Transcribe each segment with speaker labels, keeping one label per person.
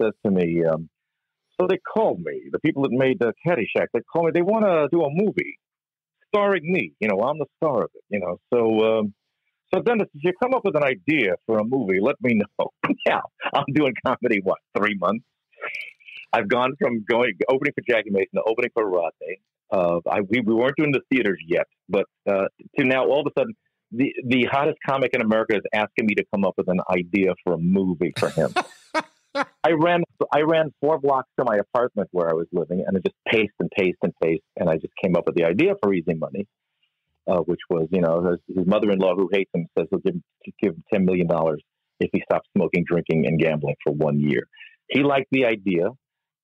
Speaker 1: says to me, um, so they called me, the people that made the Caddyshack, they called me, they want to do a movie starring me. You know, I'm the star of it, you know. So, um, so Dennis, if you come up with an idea for a movie, let me know. yeah, I'm doing comedy, what, three months? I've gone from going opening for Jackie Mason to opening for Rodney. Uh, I, we, we weren't doing the theaters yet, but uh, to now all of a sudden, the, the hottest comic in America is asking me to come up with an idea for a movie for him. I ran I ran four blocks to my apartment where I was living, and I just paced and paced and paced, and I just came up with the idea for Easy Money, uh, which was you know his, his, mother-in-law who hates him says he'll give, give him ten million dollars if he stops smoking, drinking, and gambling for one year. He liked the idea.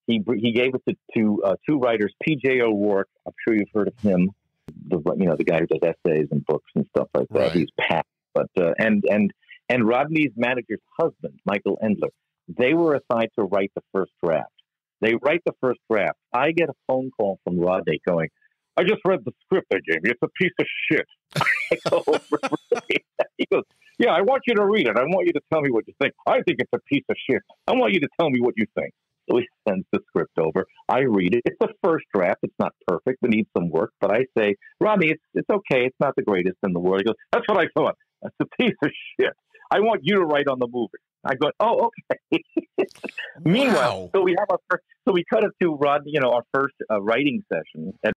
Speaker 1: He he gave it to, to uh, two writers, P.J. O'Rourke. I'm sure you've heard of him. The you know the guy who does essays and books and stuff like that. Right. He's Pat, but uh, and and and Rodney's manager's husband, Michael Endler they were assigned to write the first draft. They write the first draft. I get a phone call from Rodney going, I just read the script there, Jamie. It's a piece of shit. he goes, Yeah, I want you to read it. I want you to tell me what you think. I think it's a piece of shit. I want you to tell me what you think. So he sends the script over. I read it. It's the first draft. It's not perfect. It needs some work. But I say, Rodney, it's, it's okay. It's not the greatest in the world. He goes, That's what I thought. That's a piece of shit. I want you to write on the movie. I go, oh, okay. Meanwhile, wow. so we have our first, so we cut it to Rod, you know, our first uh, writing session at